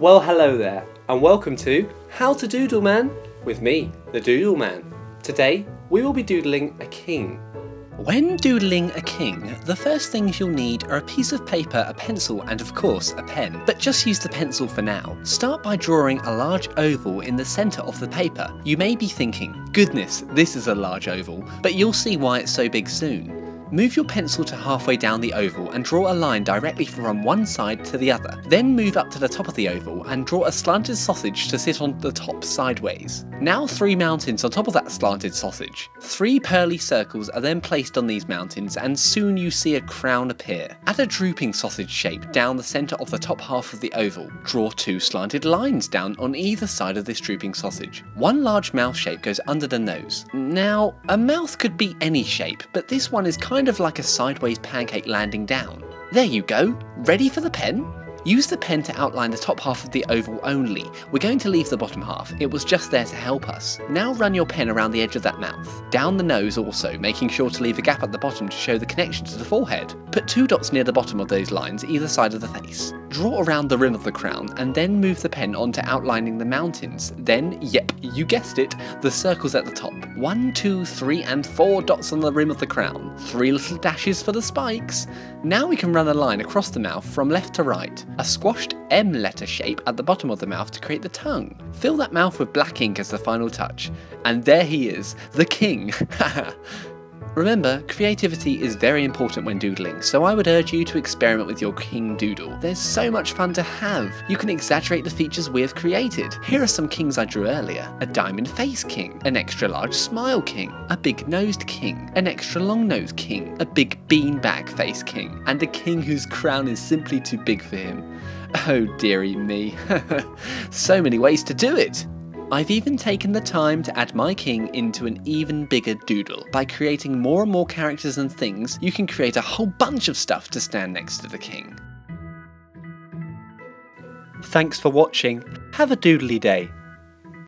Well, hello there, and welcome to How to Doodle Man with me, the Doodle Man. Today, we will be doodling a king. When doodling a king, the first things you'll need are a piece of paper, a pencil, and of course a pen. But just use the pencil for now. Start by drawing a large oval in the centre of the paper. You may be thinking, goodness, this is a large oval, but you'll see why it's so big soon. Move your pencil to halfway down the oval and draw a line directly from one side to the other. Then move up to the top of the oval and draw a slanted sausage to sit on the top sideways. Now three mountains on top of that slanted sausage. Three pearly circles are then placed on these mountains and soon you see a crown appear. Add a drooping sausage shape down the centre of the top half of the oval. Draw two slanted lines down on either side of this drooping sausage. One large mouth shape goes under the nose. Now, a mouth could be any shape, but this one is kind of like a sideways pancake landing down. There you go, ready for the pen? Use the pen to outline the top half of the oval only. We're going to leave the bottom half, it was just there to help us. Now run your pen around the edge of that mouth. Down the nose also, making sure to leave a gap at the bottom to show the connection to the forehead. Put two dots near the bottom of those lines either side of the face. Draw around the rim of the crown and then move the pen onto outlining the mountains. Then, yep, you guessed it, the circles at the top. One, two, three, and four dots on the rim of the crown. Three little dashes for the spikes. Now we can run a line across the mouth from left to right. A squashed M letter shape at the bottom of the mouth to create the tongue. Fill that mouth with black ink as the final touch. And there he is, the king. Remember, creativity is very important when doodling, so I would urge you to experiment with your king doodle. There's so much fun to have. You can exaggerate the features we have created. Here are some kings I drew earlier. A diamond face king, an extra large smile king, a big nosed king, an extra long nosed king, a big beanbag face king, and a king whose crown is simply too big for him. Oh dearie me. so many ways to do it. I've even taken the time to add my king into an even bigger doodle. By creating more and more characters and things, you can create a whole bunch of stuff to stand next to the king. Thanks for watching. Have a doodly day.